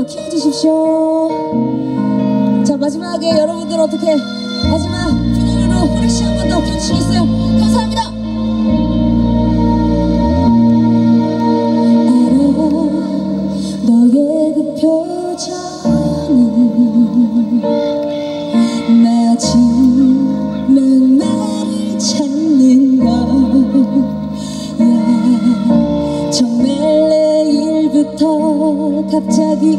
더 키워주십시오. 자, 마지막에 여러분들 어떻게, 마지막 피날레로 후레쉬 한번 더 펼치겠어요 갑자기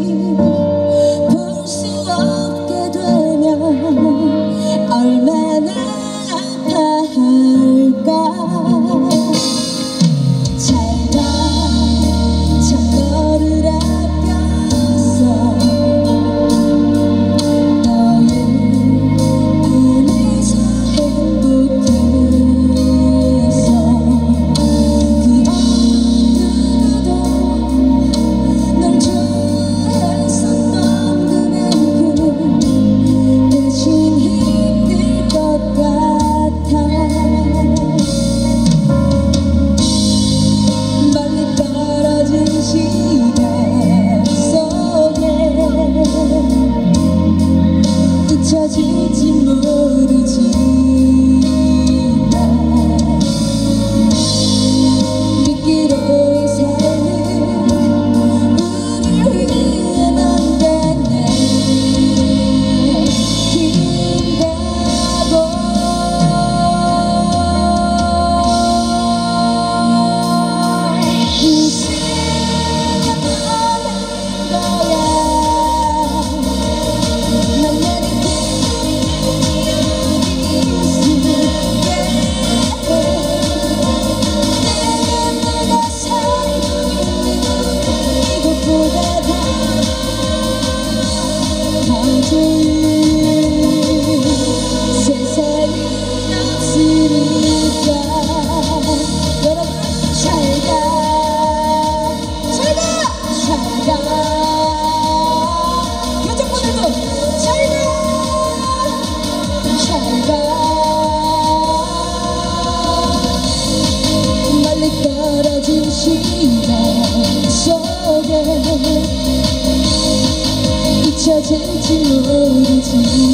牵起我的手。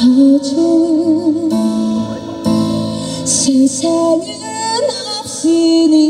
터져 세상은 없으니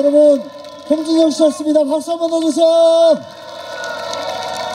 여러분. 홍진영 씨였습니다. 박수 한번 넣어주세요.